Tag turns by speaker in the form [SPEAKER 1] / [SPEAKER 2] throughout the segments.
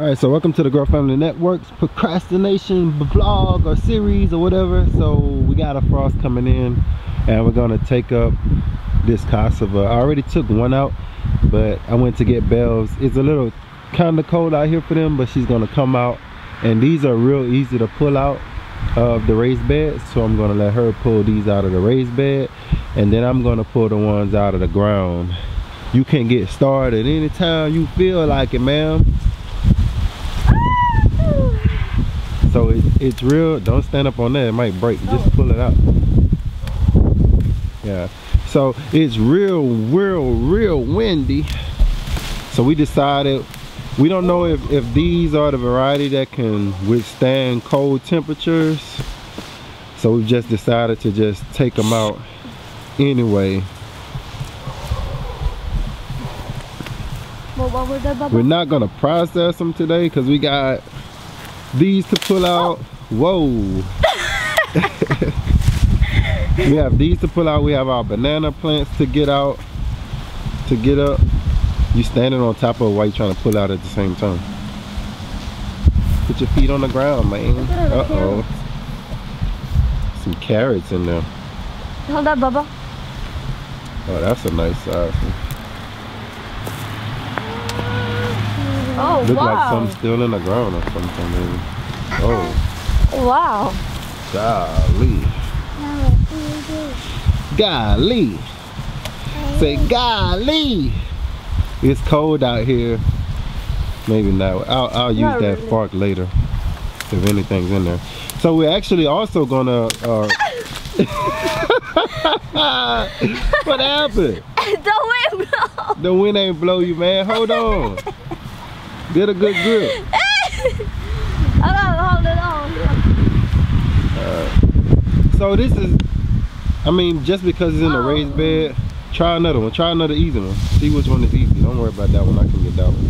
[SPEAKER 1] All right, so welcome to the Grow Family Network's procrastination vlog or series or whatever. So we got a frost coming in and we're gonna take up this cassava. I already took one out, but I went to get bells. It's a little kind of cold out here for them, but she's gonna come out. And these are real easy to pull out of the raised bed. So I'm gonna let her pull these out of the raised bed. And then I'm gonna pull the ones out of the ground. You can get started anytime you feel like it, ma'am. So it, it's real, don't stand up on that, it might break, just pull it out. Yeah, so it's real, real, real windy. So we decided, we don't know if, if these are the variety that can withstand cold temperatures. So we've just decided to just take them out anyway. We're not gonna process them today because we got these to pull out. Whoa. we have these to pull out. We have our banana plants to get out, to get up. You standing on top of while you trying to pull out at the same time. Put your feet on the ground, man. Uh-oh. Some carrots in there.
[SPEAKER 2] Hold up, Bubba.
[SPEAKER 1] Oh, that's a nice size.
[SPEAKER 2] Oh,
[SPEAKER 1] Look
[SPEAKER 2] wow.
[SPEAKER 1] like something still in the ground or something. Maybe. Oh,
[SPEAKER 2] Wow.
[SPEAKER 1] golly. Golly. Say golly. It's cold out here. Maybe not. I'll, I'll use
[SPEAKER 2] Not
[SPEAKER 1] that
[SPEAKER 2] really.
[SPEAKER 1] fork later if anything's in there. So we're actually also gonna. Uh, what happened?
[SPEAKER 2] the wind blow.
[SPEAKER 1] The wind ain't blow you, man. Hold on. Get a good grip.
[SPEAKER 2] I gotta hold it on.
[SPEAKER 1] Uh, so this is, I mean, just because it's in a raised oh. bed, try another one. Try another easy one. See which one is easy. Don't worry about that one. I can get that one.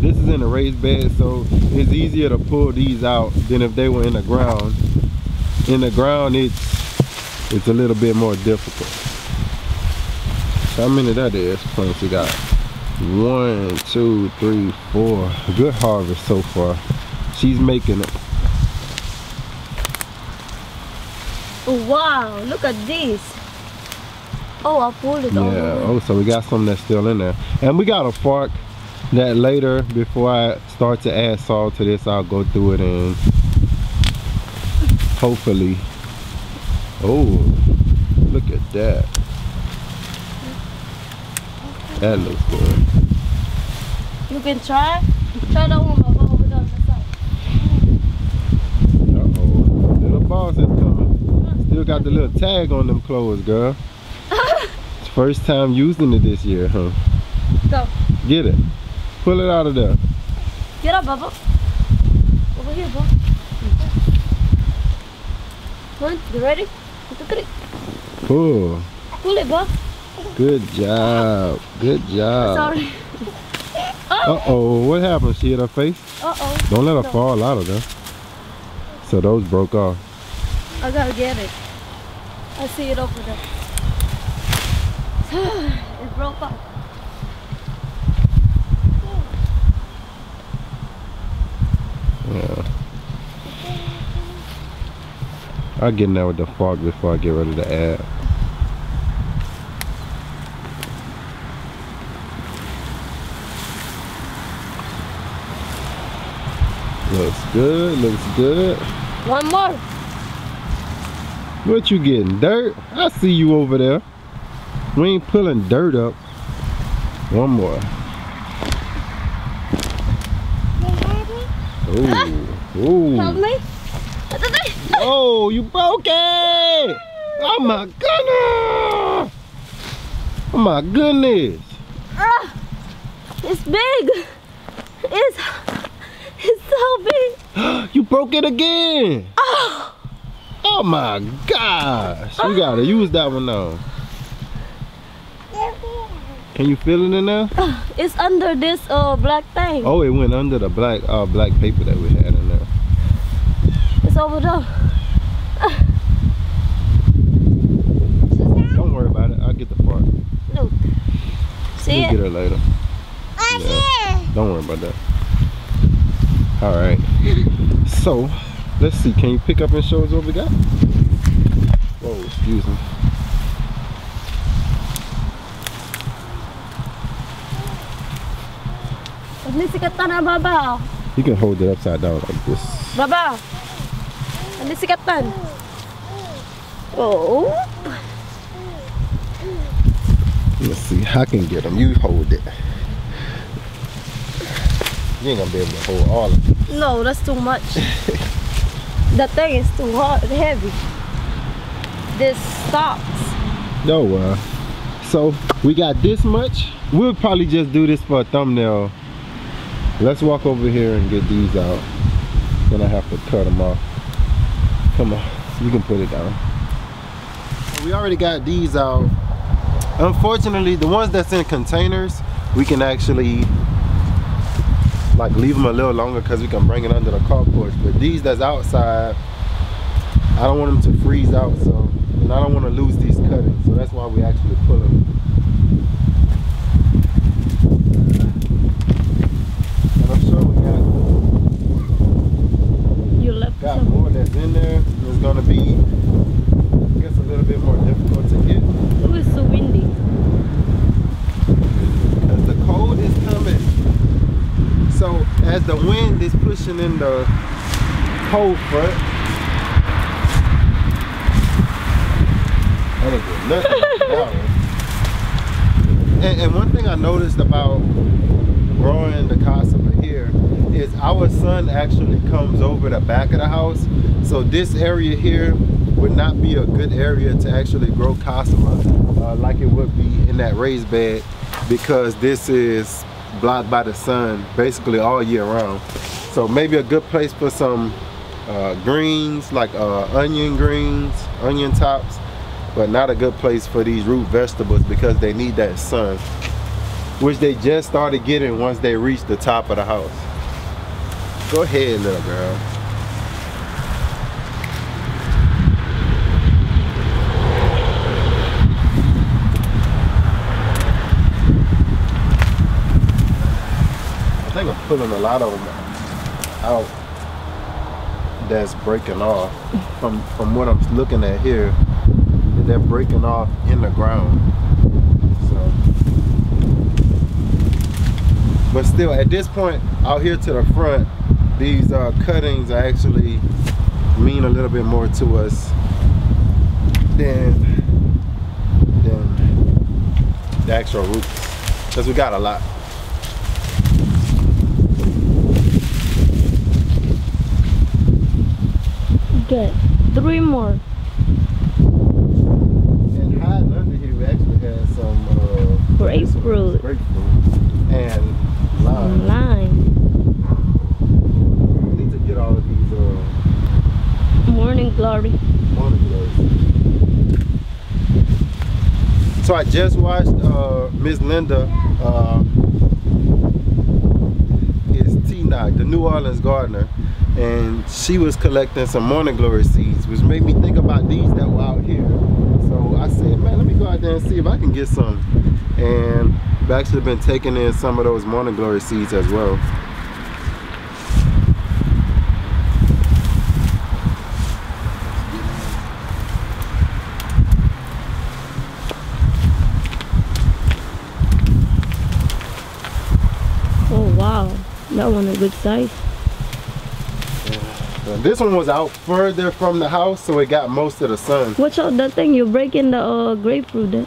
[SPEAKER 1] This is in a raised bed, so it's easier to pull these out than if they were in the ground. In the ground, it's it's a little bit more difficult. How many of that is plants you got? One, two, three, four. Good harvest so far. She's making it.
[SPEAKER 2] Wow, look at this. Oh, I pulled it
[SPEAKER 1] Yeah, oh, so we got some that's still in there. And we got a fork that later, before I start to add salt to this, I'll go through it and hopefully, oh, look at that. That looks good.
[SPEAKER 2] You can try. Try that one, over there on the side.
[SPEAKER 1] Uh-oh, little boss is coming. Still got the little tag on them clothes, girl. First time using it this year, huh?
[SPEAKER 2] Go.
[SPEAKER 1] Get it. Pull it out of there.
[SPEAKER 2] Get up, Bubba. Over here, Bubba. One, you ready? One, two, three.
[SPEAKER 1] Pull.
[SPEAKER 2] Pull it, Bubba.
[SPEAKER 1] Good job. Good job.
[SPEAKER 2] Sorry.
[SPEAKER 1] Uh oh, what happened? She hit her face?
[SPEAKER 2] Uh oh.
[SPEAKER 1] Don't let her fall out of there. So those broke off.
[SPEAKER 2] I gotta get it. I see it over there. it broke off.
[SPEAKER 1] Yeah. I'll get in there with the fork before I get ready to add. Looks good, looks good.
[SPEAKER 2] One more.
[SPEAKER 1] What you getting? Dirt? I see you over there. We ain't pulling dirt up. One more. Ooh.
[SPEAKER 2] me.
[SPEAKER 1] Oh, you broke it! Oh my goodness! Oh my goodness!
[SPEAKER 2] Ah, it's big. It's
[SPEAKER 1] You broke it again!
[SPEAKER 2] Oh,
[SPEAKER 1] Oh my gosh! You gotta use that one now. Can you feel it in there?
[SPEAKER 2] it's under this uh black thing.
[SPEAKER 1] Oh, it went under the black uh black paper that we had in there.
[SPEAKER 2] It's over there.
[SPEAKER 1] Don't worry about it. I'll get the part.
[SPEAKER 2] Look. See
[SPEAKER 1] We'll
[SPEAKER 2] it?
[SPEAKER 1] get her later. I yeah. Don't worry about that. All right. So, let's see. Can you pick up and show us what we got? Whoa, excuse me.
[SPEAKER 2] Ini sikatan na baba.
[SPEAKER 1] You can hold it upside down like this.
[SPEAKER 2] Baba. Ini sikatan. Oh.
[SPEAKER 1] Let's see. I can get them. You hold it. You ain't gonna be able to hold all of it.
[SPEAKER 2] No, that's too much. that thing is too hard, heavy. This stops.
[SPEAKER 1] No, uh, so we got this much. We'll probably just do this for a thumbnail. Let's walk over here and get these out. Then I have to cut them off. Come on, you can put it down. We already got these out. Unfortunately, the ones that's in containers, we can actually like leave them a little longer because we can bring it under the carport. But these that's outside, I don't want them to freeze out. So and I don't want to lose these cuttings. So that's why we actually pull them. And I'm sure we got
[SPEAKER 2] You left
[SPEAKER 1] got
[SPEAKER 2] some.
[SPEAKER 1] more that's in there. It's gonna be, I guess, a little bit more difficult to get
[SPEAKER 2] It was so windy.
[SPEAKER 1] because the cold is coming. So as the wind is pushing in the cold front, I didn't get nothing with. And, and one thing I noticed about growing the cassava here is our sun actually comes over the back of the house. So this area here would not be a good area to actually grow cassava uh, like it would be in that raised bed because this is blocked by the sun basically all year round. So maybe a good place for some uh, greens like uh, onion greens, onion tops, but not a good place for these root vegetables because they need that sun, which they just started getting once they reach the top of the house. Go ahead, little girl. Pulling a lot of them out that's breaking off. From from what I'm looking at here they're breaking off in the ground. So. But still at this point out here to the front these uh, cuttings actually mean a little bit more to us than than the actual roots. Because we got a lot
[SPEAKER 2] Good. Three more.
[SPEAKER 1] And hiding under here, we actually had some uh,
[SPEAKER 2] Grapefruit.
[SPEAKER 1] grapefruit and lime.
[SPEAKER 2] Lime.
[SPEAKER 1] We need to get all of these uh,
[SPEAKER 2] Morning glory.
[SPEAKER 1] morning glories. So I just watched uh, Miss Linda. Uh, is T Knock, the New Orleans gardener, and she was collecting some morning glory seeds, which made me think about these that were out here. So I said, man, let me go out there and see if I can get some. And I've actually been taking in some of those morning glory seeds as well.
[SPEAKER 2] Oh wow. That one a good size.
[SPEAKER 1] This one was out further from the house, so it got most of the sun.
[SPEAKER 2] Watch out that thing, you're breaking the uh, grapefruit there.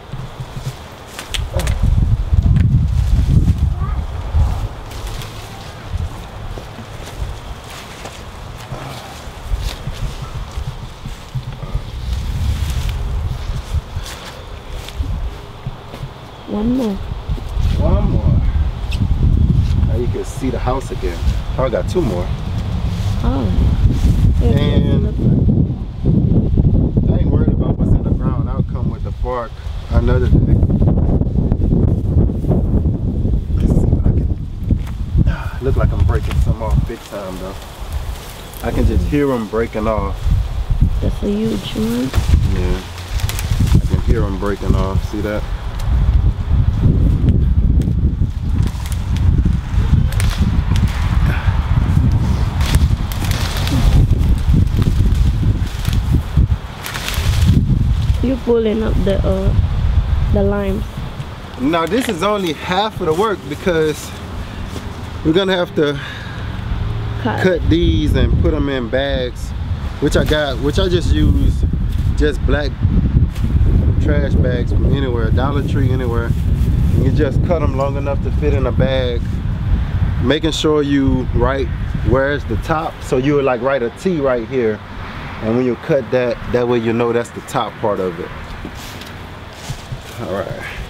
[SPEAKER 2] One more.
[SPEAKER 1] One more. Now you can see the house again. Oh, I got two more.
[SPEAKER 2] Oh.
[SPEAKER 1] big time though. I can just hear them breaking off.
[SPEAKER 2] That's a huge one.
[SPEAKER 1] Yeah. I can hear them breaking off. See that?
[SPEAKER 2] You're pulling up the uh, the limes.
[SPEAKER 1] Now this is only half of the work because we're gonna have to
[SPEAKER 2] Cut.
[SPEAKER 1] cut these and put them in bags, which I got, which I just use just black trash bags from anywhere, Dollar Tree, anywhere. You just cut them long enough to fit in a bag, making sure you right where's the top. So you would like write a T right here. And when you cut that, that way you know that's the top part of it. All right.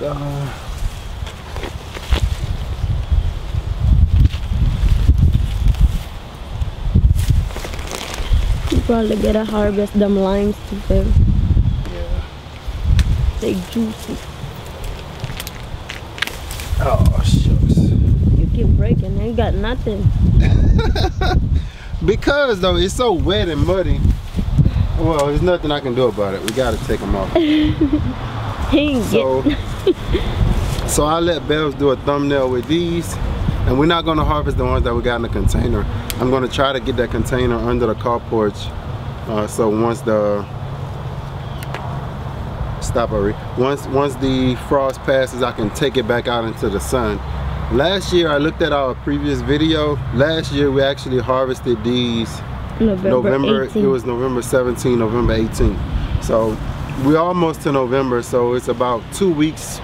[SPEAKER 1] We.
[SPEAKER 2] You probably gotta harvest them limes too baby.
[SPEAKER 1] Yeah.
[SPEAKER 2] They juicy.
[SPEAKER 1] Oh shucks.
[SPEAKER 2] You keep breaking, ain't got nothing.
[SPEAKER 1] Because though it's so wet and muddy. Well, there's nothing I can do about it. We gotta take them off.
[SPEAKER 2] He
[SPEAKER 1] So, so I let Bells do a thumbnail with these. And we're not gonna harvest the ones that we got in the container. I'm gonna try to get that container under the car porch. Uh, so once the stop Ari. Once once the frost passes, I can take it back out into the sun. Last year I looked at our previous video. Last year we actually harvested these
[SPEAKER 2] November,
[SPEAKER 1] November, it was November 17, November 18. So we're almost to November, so it's about two weeks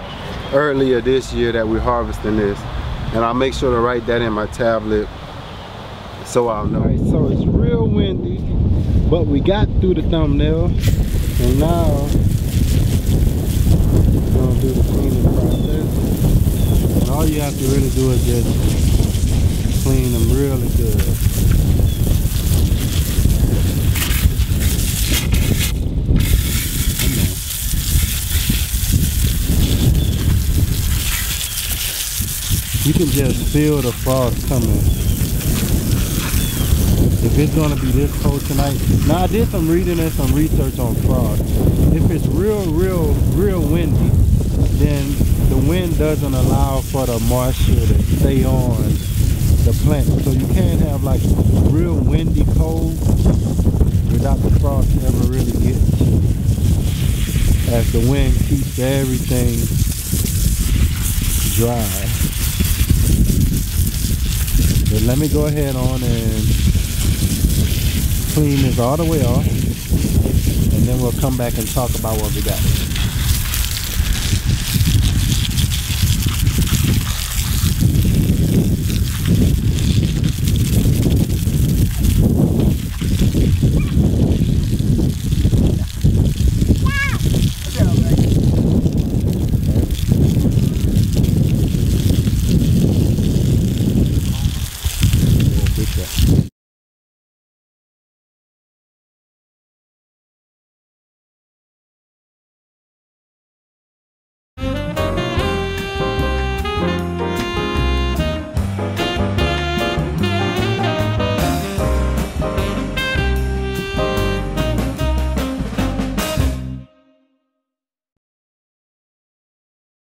[SPEAKER 1] earlier this year that we're harvesting this. And I'll make sure to write that in my tablet so I'll know. Alright, so it's real windy, but we got through the thumbnail. And now we're gonna do the cleaning process. And all you have to really do is just clean them really good. Come on. You can just feel the frost coming. If it's gonna be this cold tonight. Now I did some reading and some research on frost. If it's real, real, real windy, then the wind doesn't allow for the moisture to stay on the plant. So you can't have like real windy cold without the frost ever really getting to. As the wind keeps everything dry. But let me go ahead on and clean this all the way off. And then we'll come back and talk about what we got. 见